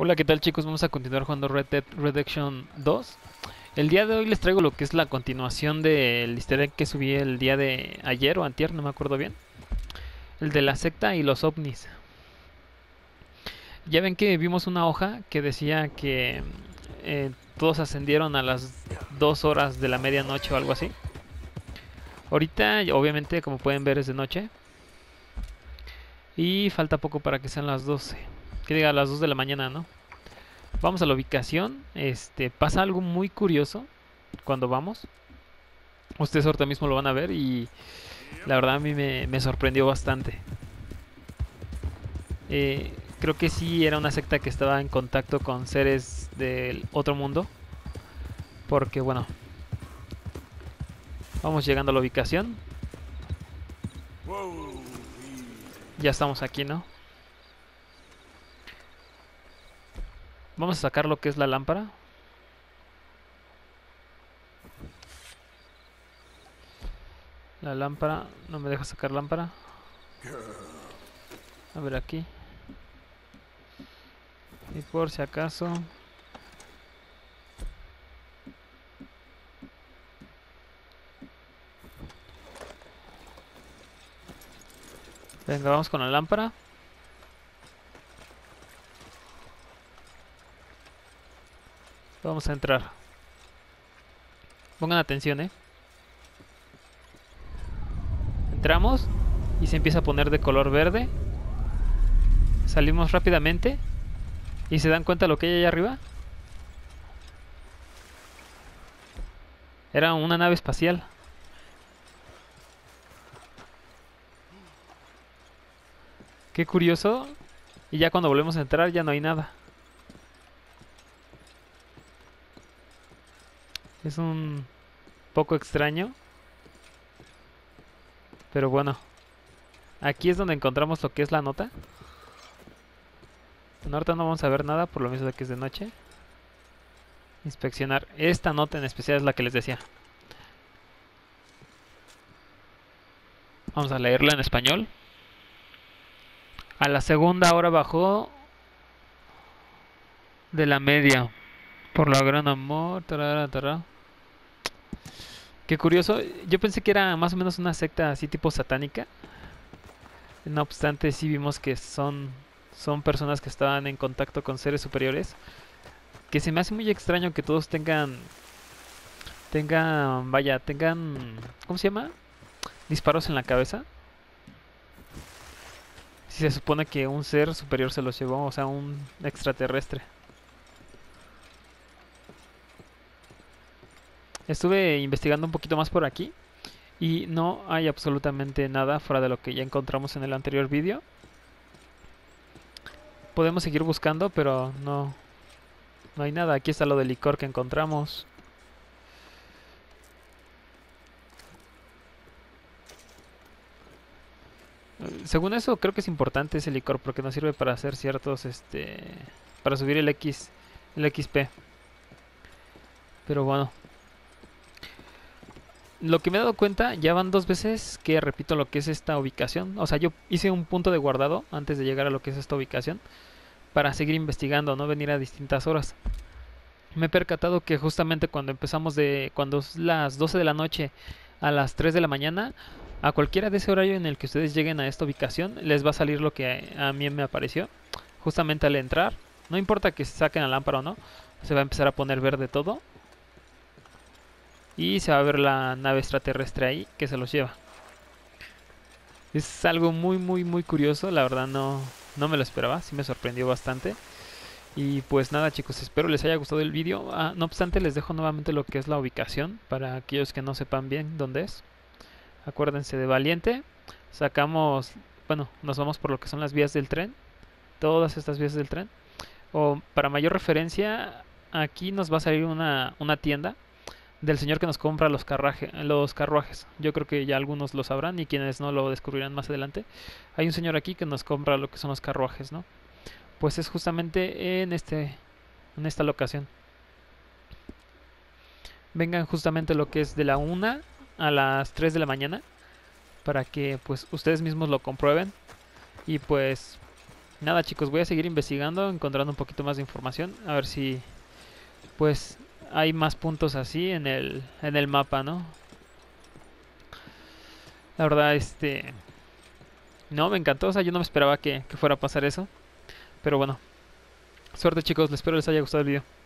Hola, ¿qué tal chicos? Vamos a continuar jugando Red Dead Redemption 2. El día de hoy les traigo lo que es la continuación del easter que subí el día de ayer o antier, no me acuerdo bien. El de la secta y los ovnis. Ya ven que vimos una hoja que decía que eh, todos ascendieron a las 2 horas de la medianoche o algo así. Ahorita, obviamente, como pueden ver, es de noche. Y falta poco para que sean las 12 que diga a las 2 de la mañana, ¿no? Vamos a la ubicación. Este, pasa algo muy curioso cuando vamos. Ustedes ahorita mismo lo van a ver y la verdad a mí me, sorprendió bastante. Eh, creo que sí era una secta que estaba en contacto con seres del otro mundo. Porque bueno, vamos llegando a la ubicación. Ya estamos aquí, ¿no? Vamos a sacar lo que es la lámpara. La lámpara, no me deja sacar lámpara. A ver aquí. Y por si acaso... Venga, vamos con la lámpara. Vamos a entrar. Pongan atención, ¿eh? Entramos y se empieza a poner de color verde. Salimos rápidamente y se dan cuenta lo que hay allá arriba. Era una nave espacial. Qué curioso. Y ya cuando volvemos a entrar ya no hay nada. Es un poco extraño. Pero bueno. Aquí es donde encontramos lo que es la nota. ahorita no vamos a ver nada por lo mismo de que es de noche. Inspeccionar. Esta nota en especial es la que les decía. Vamos a leerla en español. A la segunda hora bajó de la media. Por la gran amor. Qué curioso, yo pensé que era más o menos una secta así tipo satánica. No obstante, sí vimos que son, son personas que estaban en contacto con seres superiores. Que se me hace muy extraño que todos tengan, tengan, vaya, tengan, ¿cómo se llama? Disparos en la cabeza. Si se supone que un ser superior se los llevó, o sea, un extraterrestre. Estuve investigando un poquito más por aquí y no hay absolutamente nada fuera de lo que ya encontramos en el anterior vídeo. Podemos seguir buscando, pero no, no hay nada. Aquí está lo del licor que encontramos. Según eso, creo que es importante ese licor porque nos sirve para hacer ciertos, este, para subir el X, el XP. Pero bueno, lo que me he dado cuenta, ya van dos veces que repito lo que es esta ubicación. O sea, yo hice un punto de guardado antes de llegar a lo que es esta ubicación para seguir investigando, no venir a distintas horas. Me he percatado que justamente cuando empezamos de cuando es las 12 de la noche a las 3 de la mañana, a cualquiera de ese horario en el que ustedes lleguen a esta ubicación, les va a salir lo que a mí me apareció. Justamente al entrar, no importa que saquen la lámpara o no, se va a empezar a poner verde todo y se va a ver la nave extraterrestre ahí que se los lleva. Es algo muy muy muy curioso, la verdad no, no me lo esperaba, sí me sorprendió bastante. Y pues nada chicos, espero les haya gustado el vídeo. Ah, no obstante les dejo nuevamente lo que es la ubicación para aquellos que no sepan bien dónde es. Acuérdense de Valiente. Sacamos, bueno, nos vamos por lo que son las vías del tren. Todas estas vías del tren. O para mayor referencia, aquí nos va a salir una, una tienda del señor que nos compra los, los carruajes. Yo creo que ya algunos lo sabrán y quienes no lo descubrirán más adelante. Hay un señor aquí que nos compra lo que son los carruajes, ¿no? Pues es justamente en este en esta locación. Vengan justamente lo que es de la 1 a las 3 de la mañana para que pues ustedes mismos lo comprueben y pues nada chicos, voy a seguir investigando, encontrando un poquito más de información, a ver si pues hay más puntos así en el, en el mapa, ¿no? La verdad, este... No, me encantó, o sea, yo no me esperaba que, que fuera a pasar eso. Pero bueno, suerte chicos, les espero les haya gustado el video.